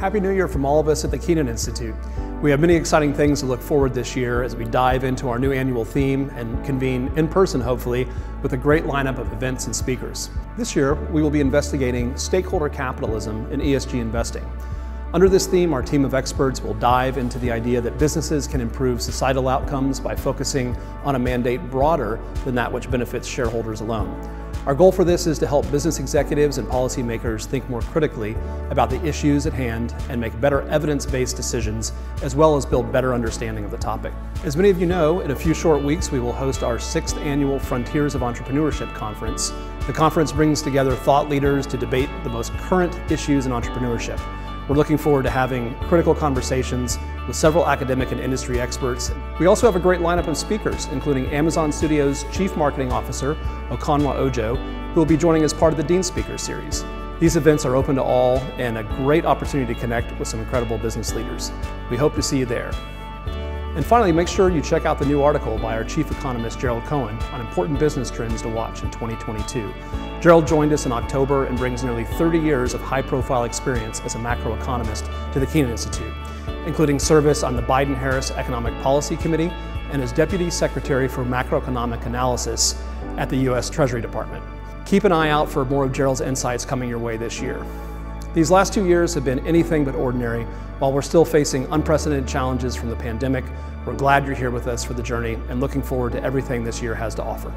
Happy New Year from all of us at the Kenan Institute. We have many exciting things to look forward this year as we dive into our new annual theme and convene in person, hopefully, with a great lineup of events and speakers. This year, we will be investigating stakeholder capitalism in ESG investing. Under this theme, our team of experts will dive into the idea that businesses can improve societal outcomes by focusing on a mandate broader than that which benefits shareholders alone. Our goal for this is to help business executives and policymakers think more critically about the issues at hand and make better evidence-based decisions, as well as build better understanding of the topic. As many of you know, in a few short weeks we will host our sixth annual Frontiers of Entrepreneurship Conference. The conference brings together thought leaders to debate the most current issues in entrepreneurship. We're looking forward to having critical conversations with several academic and industry experts. We also have a great lineup of speakers, including Amazon Studios Chief Marketing Officer, Ukonwa Ojo, who will be joining as part of the Dean Speaker Series. These events are open to all and a great opportunity to connect with some incredible business leaders. We hope to see you there. And finally, make sure you check out the new article by our chief economist, Gerald Cohen, on important business trends to watch in 2022. Gerald joined us in October and brings nearly 30 years of high profile experience as a macroeconomist to the Kenan Institute, including service on the Biden Harris Economic Policy Committee and as Deputy Secretary for Macroeconomic Analysis at the U.S. Treasury Department. Keep an eye out for more of Gerald's insights coming your way this year. These last two years have been anything but ordinary. While we're still facing unprecedented challenges from the pandemic, we're glad you're here with us for the journey and looking forward to everything this year has to offer.